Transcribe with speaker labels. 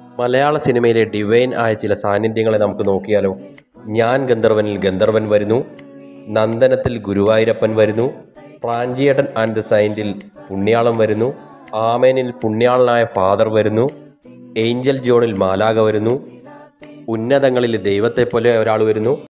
Speaker 1: മലയാള സിനിമയിലെ ഡിവൈൻ ആയ ചില സാന്നിധ്യങ്ങളെ നമുക്ക് നോക്കിയാലോ. ഞാൻ ഗന്ധർവനിൽ ഗന്ധർവൻ വരുന്നു. നന്ദനത്തിൽ ഗുരുവായൂരപ്പൻ വരുന്നു. പ്രാഞ്ചിയേട്ടൻ ആൻഡ് ദ സൈന്റിൽ പുണ്യാളം വരുന്നു. ആമേനിൽ പുണ്യാളനായ ഫാദർ വരുന്നു. ഏഞ്ചൽ ജോണിൽ മാലാക വരുന്നു. ഉന്നതങ്ങളിൽ ദൈവത്തെ പോലെ ഒരാൾ വരുന്നു.